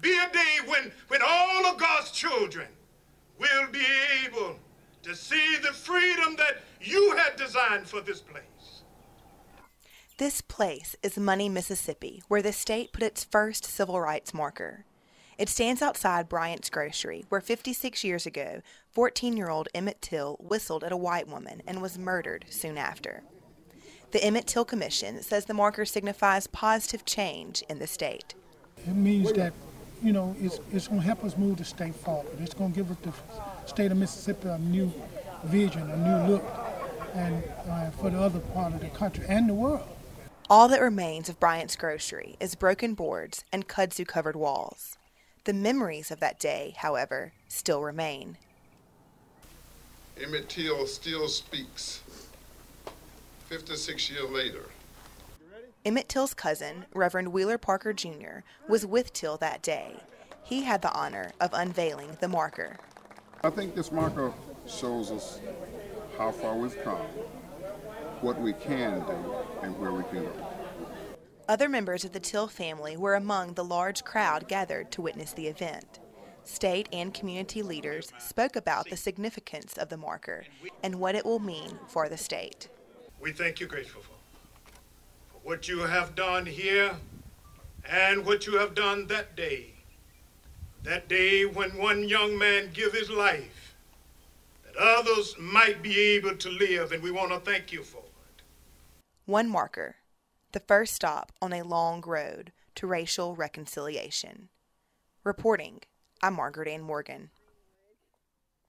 be a day when, when all of God's children will be able to see the freedom that you had designed for this place. This place is Money, Mississippi, where the state put its first civil rights marker. It stands outside Bryant's Grocery, where 56 years ago, 14 year old Emmett Till whistled at a white woman and was murdered soon after. The Emmett Till Commission says the marker signifies positive change in the state. It means that, you know, it's, it's going to help us move the state forward. It's going to give us the state of Mississippi a new vision, a new look, and uh, for the other part of the country and the world. All that remains of Bryant's Grocery is broken boards and kudzu covered walls. The memories of that day, however, still remain. Emmett Till still speaks 56 years later. Emmett Till's cousin, Reverend Wheeler Parker Jr., was with Till that day. He had the honor of unveiling the marker. I think this marker shows us how far we've come, what we can do, and where we can go. Other members of the Till family were among the large crowd gathered to witness the event. State and community leaders spoke about the significance of the marker and what it will mean for the state. We thank you, grateful for, for what you have done here and what you have done that day. That day when one young man gave his life, that others might be able to live, and we want to thank you for it. One marker, the first stop on a long road to racial reconciliation. Reporting, I'm Margaret Ann Morgan.